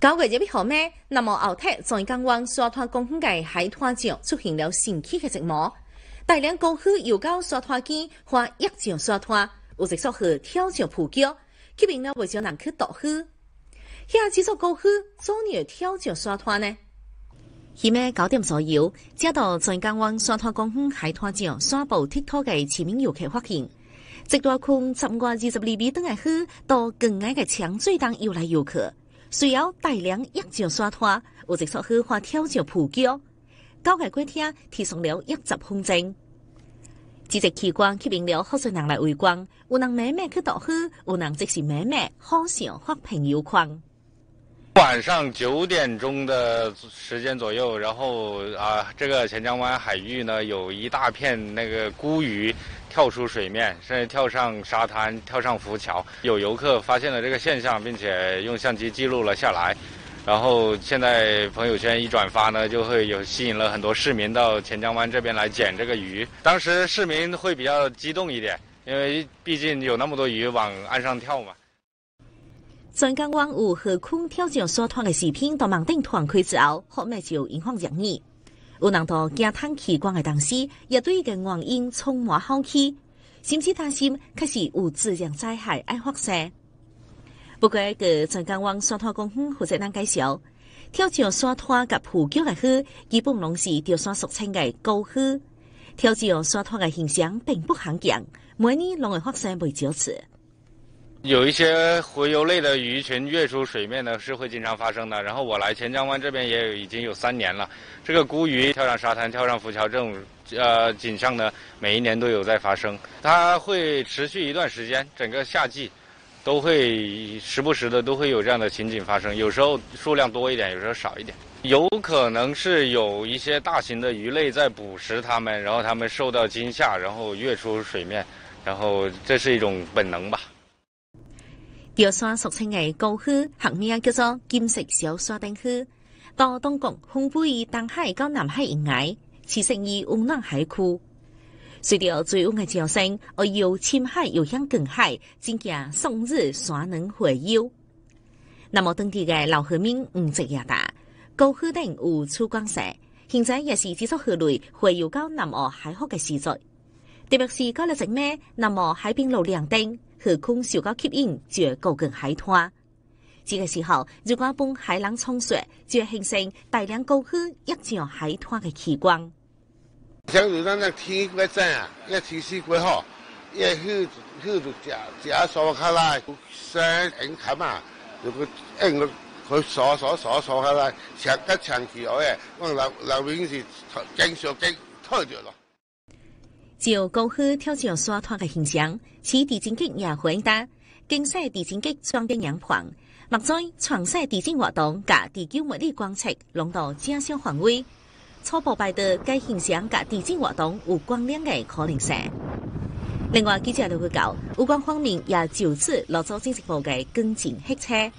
九月一号咩？那么后天在江湾沙滩公园嘅海滩上出现了神奇嘅一幕，大量高靴又到沙滩机花一上沙滩，有直说去跳上浮桥，吸引了不少人去倒靴。遐几座高靴做你跳上沙滩呢？下暝九点左右，接到在江湾沙滩公园海滩上散步踢拖嘅市民游客发现，直大空十五二十厘米等嘅靴，到更矮嘅墙最当游来游去。需要大量一上沙滩，有直说荷花跳脚扑脚，高个过天提送了一十分钟。这只奇观吸引了好多人来围观，有人慢慢去倒去，有人即是慢慢好想发朋友圈。晚上九点钟的时间左右，然后啊，这个钱江湾海域呢，有一大片那个孤鱼。跳出水面，甚至跳上沙滩、跳上浮桥。有游客发现了这个现象，并且用相机记录了下来。然后现在朋友圈一转发呢，就会有吸引了很多市民到钱江湾这边来捡这个鱼。当时市民会比较激动一点，因为毕竟有那么多鱼往岸上跳嘛。钱江湾有河空跳江沙滩的视频到网顶传开之后，后面就引发热议。有人到惊叹奇观的同时，也对个原因充满好奇，甚至担心开始有自然灾害爱发生。不过，个在港湾沙滩公园负责人介绍，跳上沙滩甲浮桥的靴，基本拢是钓山俗称的高靴。跳上沙滩的现象并不罕见，每年拢会发生不少次。有一些洄游类的鱼群跃出水面呢，是会经常发生的。然后我来钱江湾这边也有已经有三年了，这个孤鱼跳上沙滩、跳上浮桥这种呃景象呢，每一年都有在发生。它会持续一段时间，整个夏季都会时不时的都会有这样的情景发生。有时候数量多一点，有时候少一点。有可能是有一些大型的鱼类在捕食它们，然后它们受到惊吓，然后跃出水面，然后这是一种本能吧。钓山俗称的高靴，学名叫做金色小沙丁靴，到东港分布于东海到南海沿岸，栖息于温暖海区。随着最温的潮声，而由深海游向近海，真正送日山能回游。那么当地的老河民唔直也大，高靴顶有粗光石，现在也是这座河类回游到南澳海河的时代。特别是到了正咩，那么海边路亮灯。河空受到吸引，就会靠近海滩。这个时候，如果帮海浪冲刷，就会形成大量高靴一上海滩的奇观。像如咱那天过正啊，一天气过好，一去去就只只扫开来，山很开嘛，如果硬个佢扫扫扫扫开来，长得长期诶，我老老边是经常经拖着咯。就高靴跳上沙滩的形象，此地震局也回答，经赛地震局装备样盘，目在创赛地震活动甲地球物理观测拢到正常范围，初步排除该形象甲地震活动有关联的可能性。另外，记者了解到，有关方面也就此落咗政治部嘅跟进黑车，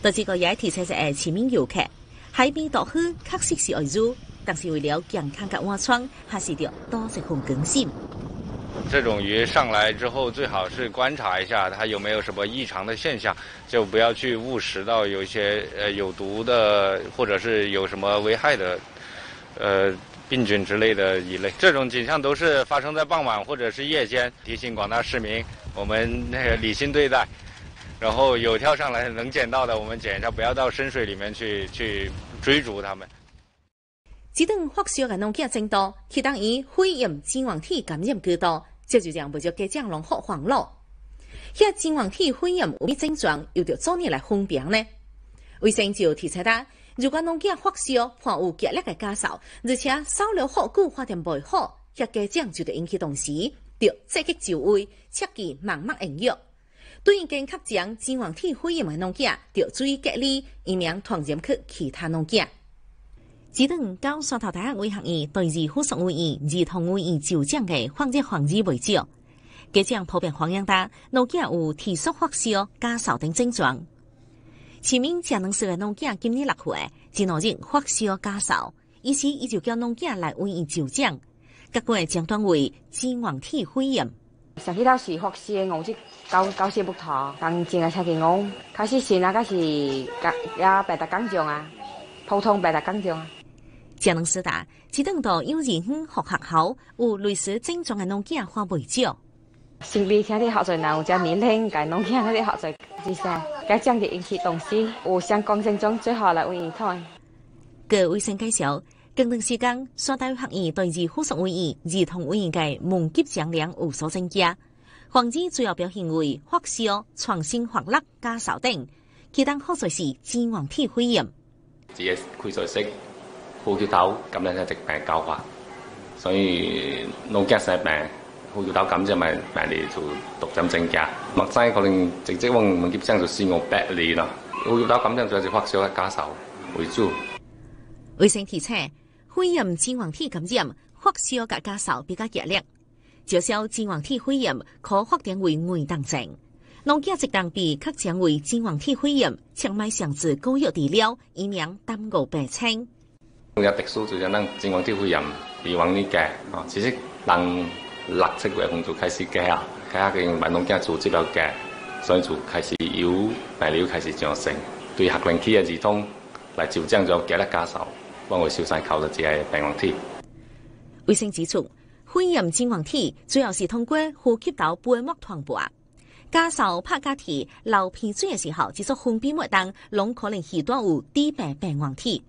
到这个也提出嘅前面游客海边倒靴确实是爱入。但是为了健康甲安全，还是要多一份更新。这种鱼上来之后，最好是观察一下它有没有什么异常的现象，就不要去误食到有一些呃有毒的，或者是有什么危害的呃病菌之类的一类。这种景象都是发生在傍晚或者是夜间，提醒广大市民，我们那个理性对待。然后有跳上来能捡到的，我们捡一下，不要到深水里面去去追逐它们。这顿发烧嘅农家增多，其当于肺炎金黄体感染过多，这就让不少家长拢好慌咯。遐金黄体肺炎有咩症状，又着怎样来分辨呢？卫生就提出他，如果农家发烧，患有剧烈嘅咳嗽，而且烧了好久发现袂好，遐家长就得引起重视，着积极就医，切忌盲目用药。对于健康将金黄体肺炎嘅农家，着注意隔离，以免传染去其他农家。只等高沙头大学卫学院对儿护送委员、儿童委员就讲嘅患者防治为主，家长普遍反映大，老囝有提速发烧、家扫等症状。前面江能市嘅老囝今年六岁，只两日发烧、家扫，于是伊就叫老囝来医院就讲，结果诊断为支原体肺炎。上去到是学生，我去教教些木头，刚进来才给我开始先啊，开始教也白搭工匠啊，普通白搭工匠啊。江能师大只等到幼儿园学学校有类似症状的农家花未少。身边听啲学在闹，只年轻引起东西，互相讲声中最好来卫生介绍。近段时间，山大学院对治附属委员、儿童委员嘅门级奖量有所增加。主要表现为发烧、创新发热、咳嗽等，其是支原体肺炎。自己溃塞式呼吸道感染嘅疾病高发，所以脑惊生病、呼吸道感染咪病例就逐渐增加。目前可能直接往门级上就四五百例啦。呼吸道感染主要是发烧、加烧为主。卫生提醒。肺炎支原体感染，发烧甲咳嗽比较激烈。就少支原体肺炎可发展为危重症。农家一旦被确诊为支原体肺炎，请买上至高药治疗，以免耽误病情。有特殊就像咱支原体肺炎，以往呢嘅，哦，其实人六七月份就开始嘅啊，睇下佢买农家做治疗嘅，所以就开始有病例开始上升，对核灵期嘅儿童来就这样就激烈加烧。帮我消散口的只系病原体。卫生指出，肺炎支原体主要是通过呼吸道飞膜传播。加烧拍加体流鼻水的时候，接触分泌膜当，拢可能携带有低病病原体。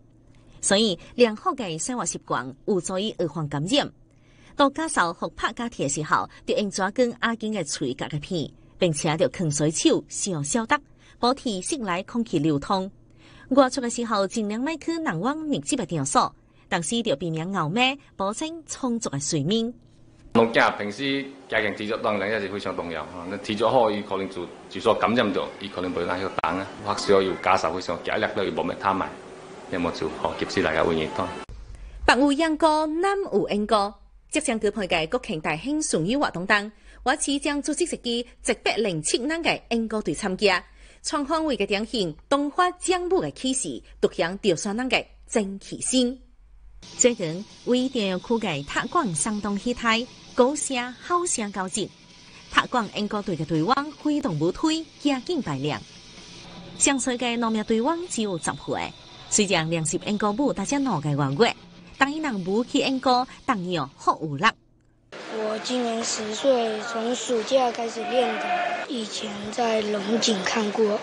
所以良好嘅生活习惯有助于预防感染。当加烧或拍加体的时候，就应抓紧阿紧嘅嘴夹嘅片，并且要勤洗手、少消毒，保持室内空气流通。外出的时候，尽量咪去人往密集的场所，但是要避免熬夜，保证充足的睡眠。农家平时家庭体质当然也是非常重要，你体质好，伊可能就就说感染到，伊可能袂那要等啊，或需要加手非常激烈都要无咩贪埋，要么就好及时来个温热汤。北有秧歌，南有秧歌，即将举办嘅国庆大庆送友活动当，我此将组织一支一百零七人嘅秧歌队参加。全方位嘅典型，东发江舞嘅气势，独享潮汕人嘅正气心。最近为电影区嘅塔广相当喜态，高声好声交接。塔广英歌队嘅队王挥动舞腿，加紧排练。上水嘅农民队王只有十岁，虽然练习英国舞大家两个外月，但伊能舞起英国，当然好有力。我今年十岁，从暑假开始练的。以前在龙井看过，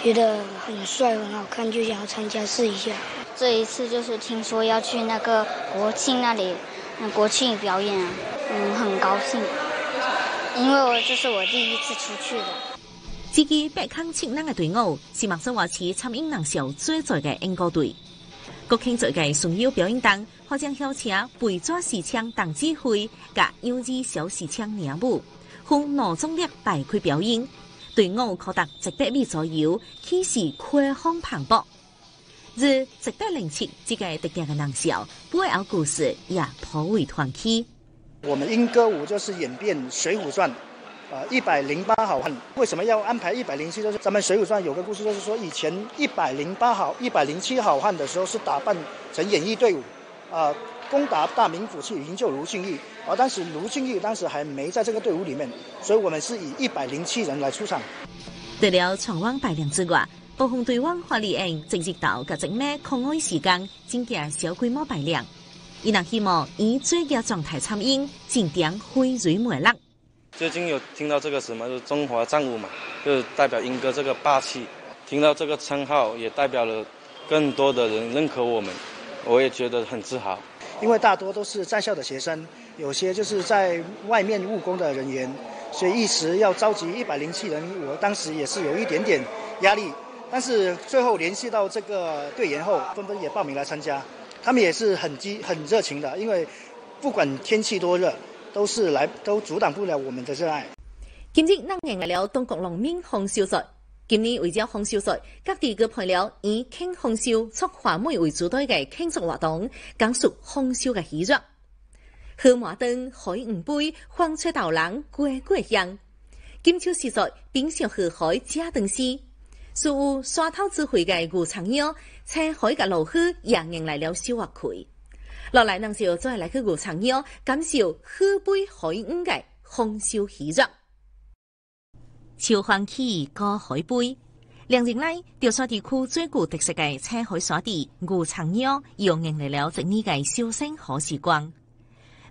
觉得很帅很好看，就想要参加试一下。这一次就是听说要去那个国庆那里，国庆表演，嗯，很高兴，因为我这是我第一次出去的。自己北康青人的队伍是马上话市参演男校最在的英国队。国庆节嘅重要表演当，或将校车背抓视枪当指挥，甲幼稚小视枪领舞，分两种力大开表演。队伍可达一百米左右，气势开放磅礴。而一百零七这个特别的男校，背后故事也颇为传奇。我们英歌舞就是演变《水浒传》。呃，一百零八好汉为什么要安排一百零七？就是咱们《水浒传》有个故事，就是说以前一百零八好、一百零七好汉的时候是打扮成演艺队伍，啊，攻打大名府去营救卢俊义。而当时卢俊义当时还没在这个队伍里面，所以我们是以一百零七人来出场。除了闯王百两之外，部分队王华丽恩直接到各整咩空爱时间，增加小规模排练，伊能希望以最佳状态参演，尽点挥瑞美乐。最近有听到这个什么，就是中华战舞嘛，就是代表英哥这个霸气。听到这个称号，也代表了更多的人认可我们，我也觉得很自豪。因为大多都是在校的学生，有些就是在外面务工的人员，所以一时要召集一百零七人，我当时也是有一点点压力。但是最后联系到这个队员后，纷纷也报名来参加。他们也是很激、很热情的，因为不管天气多热。都是来都阻挡不了我们的热爱。今日咱迎来了东国农民丰收节，今年为咗丰收节，各地举办了以庆丰收、促华美为主题的庆祝活动，讲述丰收的喜悦。喝马灯、海五杯、风吹稻篮、过过香。金秋时节，冰上河海加灯丝，所有沙头智慧的牛长腰，青海嘅落雨也迎来了小花开。落来，能少再来去牛场腰，感受喝杯海五嘅丰收喜悦。秋欢喜过海杯，两年来，潮汕地区最具特色嘅青海沙地牛肠腰，又迎来了一年嘅修身好时光。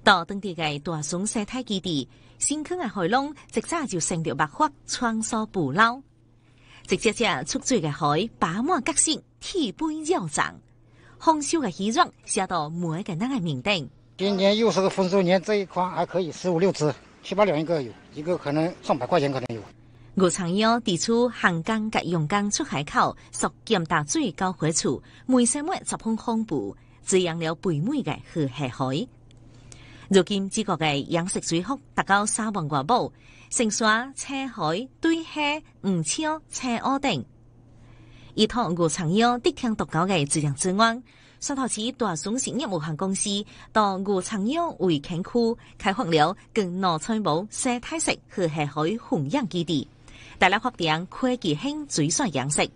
到当地嘅大松生态基地，新坑嘅海浪一早就成着白花穿梭捕捞，直接只出水嘅海饱满角色，体杯绕涨，丰收的喜悦写到每个人的面顶。今年又是个丰收年，这一筐还可以十五六只，七八两一个有，一个可能上百块钱可能有。牛肠腰地处汉江及用江出海口，属咸大水交汇处，每生末十分丰富，滋养了肥美的河蟹海。如今，这个嘅养殖水库达到三万多亩，成沙、青海、对虾、鱼鲡、青蚵等，依托牛肠腰得天独厚嘅自然资源。汕头市大松实业有限公司到牛肠腰围垦区开发了更农村部生态式河蟹海混养基地。大力发展科技型水产养殖，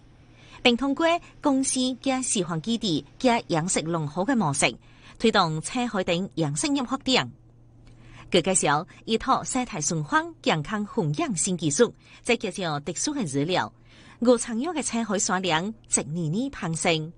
并通过公司加示范基地加养殖农好嘅模式，推动青海等养殖业发展。据介绍，依托生态循环健康混养新技术，再加上特殊嘅饲料，牛肠腰嘅青海产量一年年攀升。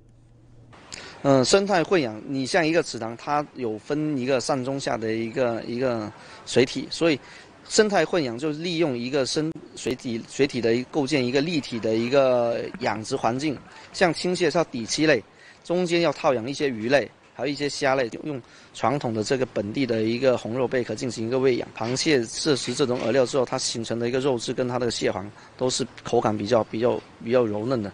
嗯，生态混养，你像一个池塘，它有分一个上中下的一个一个水体，所以。生态混养就利用一个生水体水体的构建一个立体的一个养殖环境，像青蟹是要底栖类，中间要套养一些鱼类，还有一些虾类，用传统的这个本地的一个红肉贝壳进行一个喂养。螃蟹摄食这种饵料之后，它形成的一个肉质跟它的蟹黄都是口感比较比较比较柔嫩的。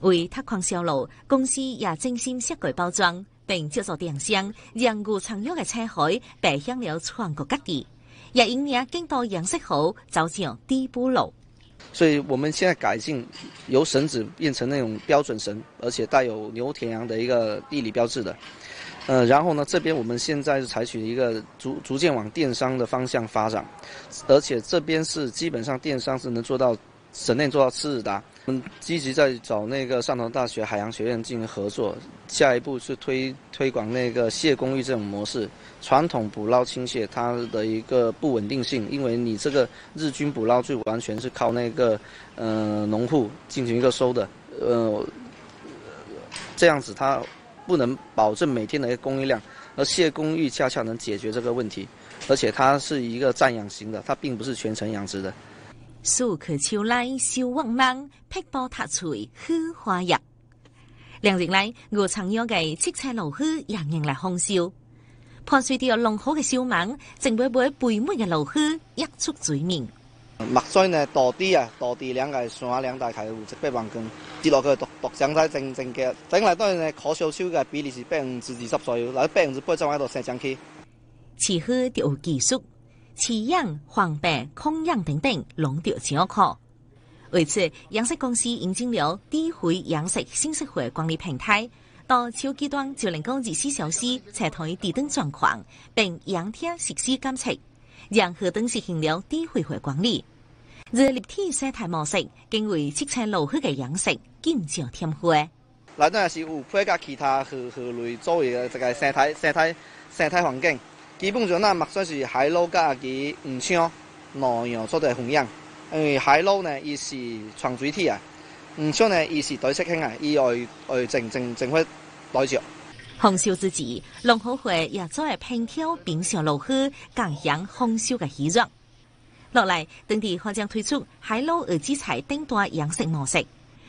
为拓宽销路，公司也精心设计包装，并制作电箱，让牛长肉的车海摆向了全国各地。也因也更多养殖好，走向低波路。所以我们现在改进，由绳子变成那种标准绳，而且带有牛田羊的一个地理标志的。呃，然后呢，这边我们现在是采取一个逐逐渐往电商的方向发展，而且这边是基本上电商是能做到省内做到次日达。我们，积极在找那个汕头大学海洋学院进行合作，下一步是推推广那个蟹公寓这种模式。传统捕捞青蟹它的一个不稳定性，因为你这个日均捕捞就完全是靠那个呃农户进行一个收的，呃，这样子它不能保证每天的一个供应量，而蟹公寓恰恰能解决这个问题，而且它是一个暂养型的，它并不是全程养殖的。树可秋来收望芒，碧波踏翠荷花叶。两日来，我曾有嘅七彩老虎也迎来丰收。伴随着浓厚嘅小芒，正会会肥美嘅老虎溢出水面。墨水呢，多啲啊，大地两个山两大块有一百万根，跌落去独独长在正正嘅，整来当然呢可销售嘅比例是百分之二十左右，嗱百分之八十喺度生长起。饲好就有技术。饲养、防病、控养等等，拢得照顾。为此，养殖公司引进了低回养殖信息会管理平台，到超阶段就能够二十四小时查看地等状况，并养天实时监测，让河等实行了低回会管理。热立体生态模式，更为七彩路河嘅养殖更加添花。来，当是有配合其他河河类作为嘅这个生态生态生态环境。基本上，咱目算是海螺加其鱼枪两样做在混养。因为海螺呢，伊是长水体啊；鱼枪呢，伊是带色性啊，伊爱爱正正正会带着。丰收之际，龙虎会也做系平挑冰上落去，共享丰收嘅喜悦。落来，当地或将推出海螺二子菜顶端养殖模式，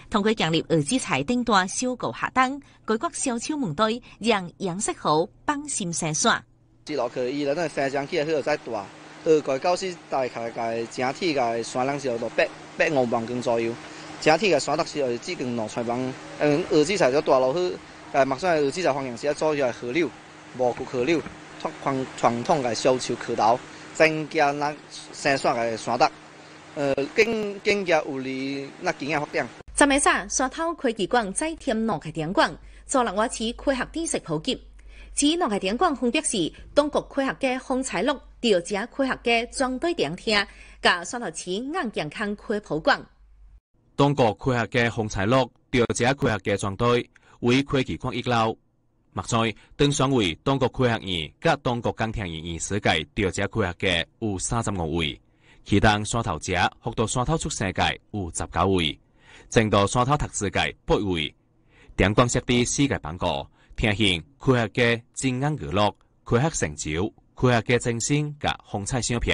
通过建立二子菜顶端收购下单，改革小超门堆，让养殖好放心生产。接落去，伊咧那生长起来，许再大，二概到时大概个整体个山量是到百百五万根左右，整体个山得是要只根两千万。嗯，二子菜就大落去，诶，目前二子菜方向是要做起来河流，无谷河流，传传统个小树河道，增加咱生产个山得，呃，更更加有利那经验发展。昨暝早，山头科技馆再添两个电管，做人我市科学知识普及。指两个电管分别是东国科学家洪彩乐、调家科学家庄队电听，甲山头市硬健康科普馆。东国科学家洪彩乐、调家科学家庄队为科技馆一楼，目前当选为中国科学院甲中国工程院院士界调查科学家有三十五位，其他山头者福岛山头出生界有十九位，正道山头读书界八位。电光石地世界榜告，听现科学家真眼娱乐、科学成就、科学家精神甲风采相平。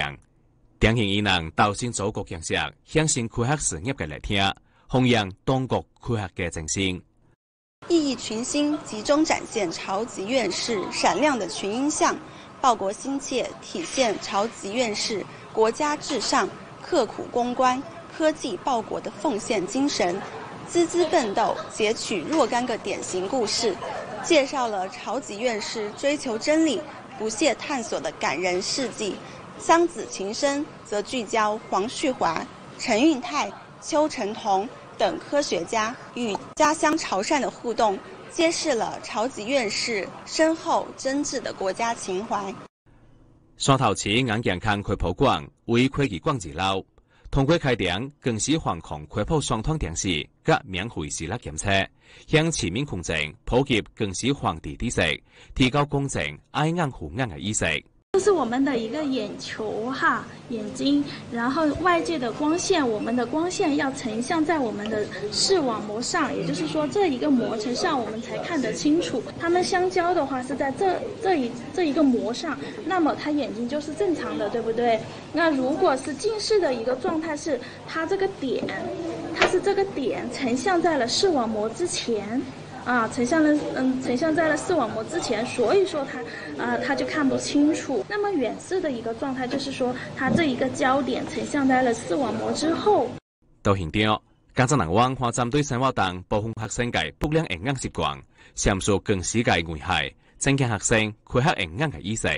典型伊人投身祖国建设、相信科学事业嘅来听，弘扬中国科学家精神。熠熠群星集中展现超级院士闪亮的群英相，报国心切，体现超级院士国家至上、刻苦攻关、科技报国的奉献精神，孜孜奋斗，截取若干个典型故事，介绍了超级院士追求真理、不懈探索的感人事迹。乡子情深则聚焦黄旭华、陈运泰、邱成桐。等科学家与家乡潮汕的互动，揭示了超级院士深厚真挚的国家情怀。山头市眼健康科普馆为科技馆二楼，通过开店更是防控科普双通电视甲免费视力检测，向市民群众普及更是防地知识，提高公众爱眼护眼的意识。这是我们的一个眼球哈，眼睛，然后外界的光线，我们的光线要成像在我们的视网膜上，也就是说这一个膜成像，我们才看得清楚。它们相交的话是在这这一这一个膜上，那么它眼睛就是正常的，对不对？那如果是近视的一个状态是，它这个点，它是这个点成像在了视网膜之前。啊，成像了，嗯，成像在了视网膜之前，所以说它，啊，它就看不清楚。那么远视的一个状态，就是说它这一个焦点成像在了视网膜之后。到现场，江浙南湾或针对生活等部分学生界不良眼镜习惯，阐述更世界危害，增强学生开黑眼镜的意识。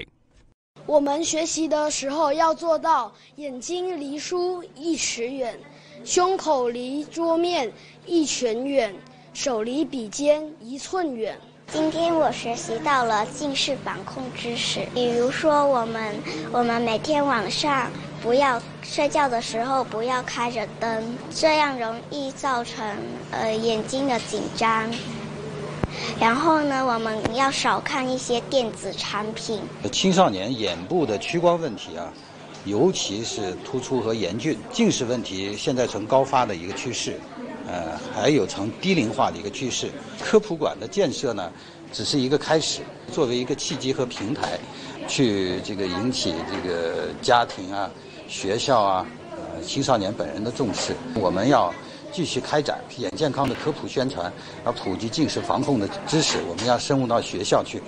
我们学习的时候要做到眼睛离书一尺远，胸口离桌面一拳远。手离笔尖一寸远。今天我学习到了近视防控知识，比如说我们我们每天晚上不要睡觉的时候不要开着灯，这样容易造成呃眼睛的紧张。然后呢，我们要少看一些电子产品。青少年眼部的屈光问题啊，尤其是突出和严峻，近视问题现在呈高发的一个趋势。呃，还有呈低龄化的一个趋势。科普馆的建设呢，只是一个开始，作为一个契机和平台，去这个引起这个家庭啊、学校啊、呃青少年本人的重视。我们要继续开展眼健康的科普宣传，要普及近视防控的知识。我们要深入到学校去，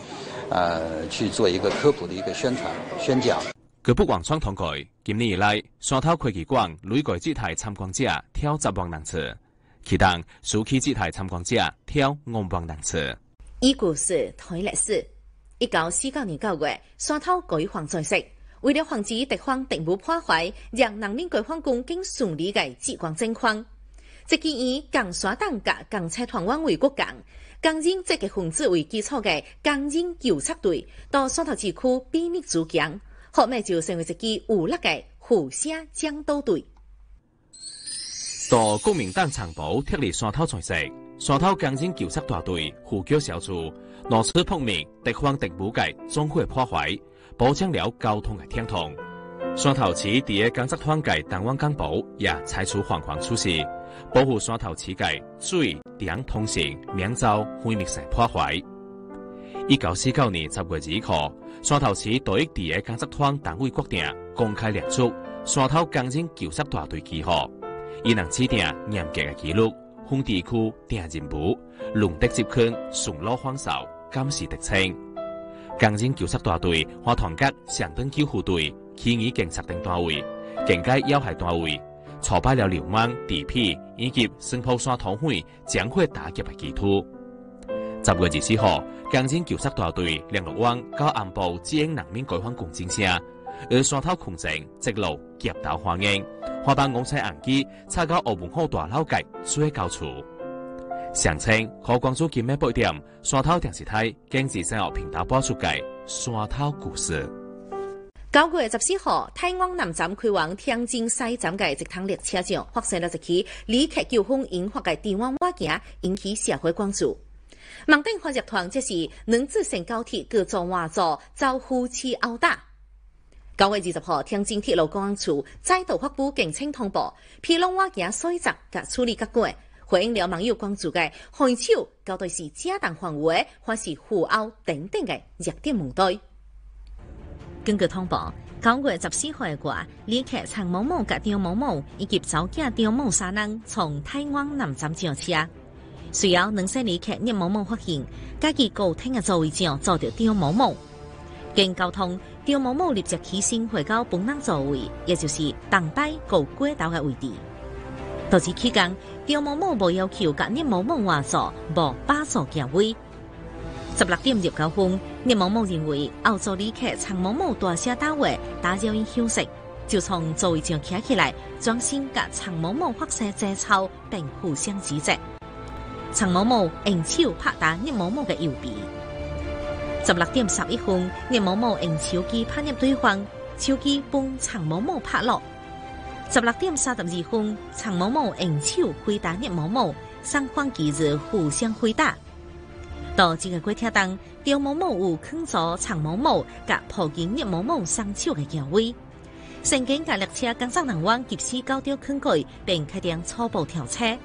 呃，去做一个科普的一个宣传宣讲。科普广创通过，今年以来，汕头科技馆累计姿态参观者超十万人次。其当暑期姿态参观者挑五万人次。依故事推历史，一九四九年九月，山头改防在色，为了防止敌方敌部破坏，让南面解放军更顺利嘅激光征框。即建议港山党甲港车团湾为国港，港人积极分子为基础嘅港人纠察队到山头地区秘密驻强，后面就成为一支有力嘅互相将斗队。到国民党长部脱离山头在石，山头钢筋救杀大队呼叫小组，拿出扑灭敌方敌武界总会破坏，保障了交通的畅通。山头市伫个工作团界台湾干部也采取防范措施，保护山头市界水电通信免遭毁灭性破坏。一九四九年十月二号，山头市对伫个工作团党委决定公开列出山头钢筋救杀大队记号。伊能指定严格嘅记录，红地区定任务，龙德接圈，顺路放哨，监视敌情。钢筋救杀大队和团结上等救护队、起义警察等单位，警戒要害单位，挫败了流氓、地痞以及新浦山土匪将会打击嘅企图。十月二十四号，钢筋救杀大队联络网到安部指引人民解放军进声。而山头空城直路夹道欢迎，花瓣五彩红机插到澳门口大楼界最高处。详情可关注今日八点山头电视台经济生活频道播出嘅山头故事。九月十四号，台湾南站开往天津西站嘅一趟列车上发生了一起旅客纠纷引发嘅电话瓦件，引起社会关注。网顶发集团则是能自乘高铁各座换座遭夫妻殴打。九月二十号，天津铁路公安处再度发布警情通报，披露案件衰杂甲处理结果，回应了网友关注嘅害手到底是家当防卫或是互殴等等嘅热点问题。根据通报，九月十四号嘅话，李克陈某某甲张某某以及走家张某三人从台湾南站上车，随后两岁李克聂某某发现，家己高厅嘅座位上坐着张某某。经沟通，张某某立即起身回到本人座位，也就是当摆高轨道嘅位置。到此期间，张某某无要求甲聂某某换座，无把座行位。十六点入九分，聂某某认为后座旅客陈某某大声打话，打扰伊休息，就从座位上站起来，转身甲陈某某发射节操，并互相指责。陈某某用手拍打聂某某嘅右臂。十六点十一分，聂某某用手机拍入对方，手机被陈某某拍落。十六点三十二分，陈某某用手回答聂某某，双方继日互相回答。到这个过程中，张某某有劝阻陈某某，甲抱紧聂某某双手嘅行为。乘警甲列车工作人员及时交掉劝告，并开展初步调查。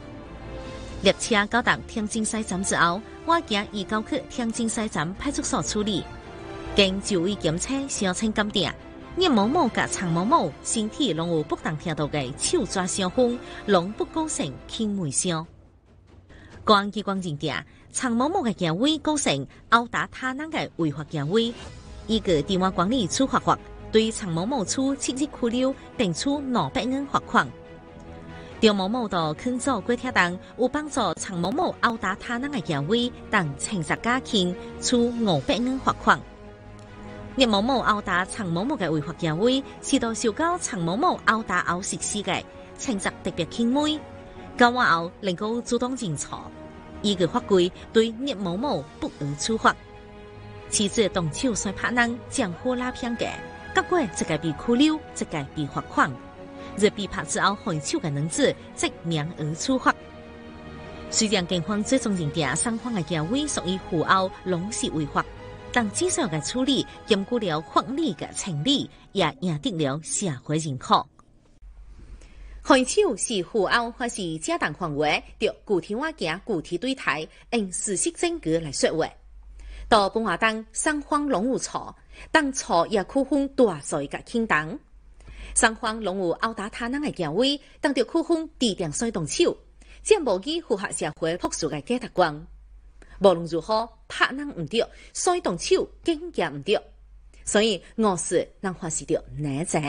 列车到达天津西站之后，我行移交去天津西站派出所处理。经就位检测、详情鉴定，聂某某甲陈某某身体拢有不同程度嘅手抓伤风，拢不构成轻微伤。公安机关认定。陈某某嘅行为构成殴打他人嘅违法行为，依据电话管理处罚法，对陈某某处七日拘留，并处两百元罚款。张某某到肯做过铁档，有帮助陈某某殴打他人嘅行为，但情节较轻，处五百元罚款。聂某某殴打陈某某的违法行为，是到受到陈某某殴打后实施的，情节特别轻微。交往后能够主动认错。依据法规，对聂某某不予处罚。妻子动手摔拍人，将火拉偏的，结果即个被拘留，即个被罚款。若被拍之后还手嘅男子，即免而处罚。虽然警方最终认定双方嘅行为属于互殴，拢是违法，但至少嘅处理兼顾了法律嘅情理，也赢得了社会认可。害手是互殴或是家当防卫，着具体话件具体对待，用事实证据来说话。到本话当双方拢有错，当错也区分大罪甲轻重。双方拢有殴打他人嘅行为，当着区分地点摔动手，这无以符合社会朴素嘅价值观。无论如何，拍人唔对，摔动手更加唔对。所以我是能发是着哪者。